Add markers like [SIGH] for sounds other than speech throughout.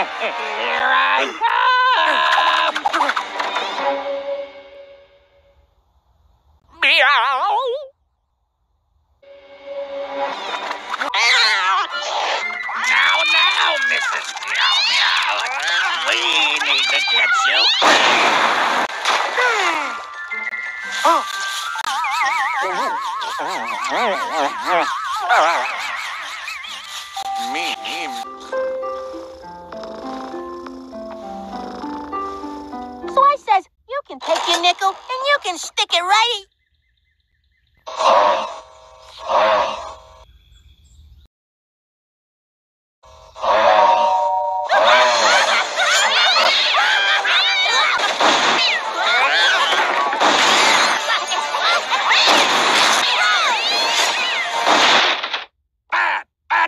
Here I come! Meow! Now, now, Mrs. Meow Meow. We need to get you. Me. So nickel and you can stick it right.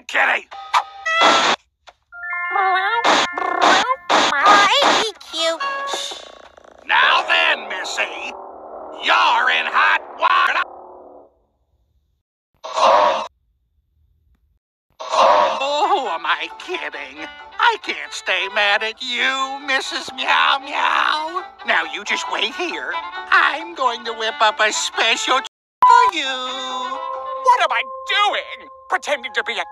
Kitty. Missy, you're in hot water. Oh, am I kidding? I can't stay mad at you, Mrs. Meow Meow. Now you just wait here. I'm going to whip up a special [LAUGHS] for you. What am I doing? Pretending to be a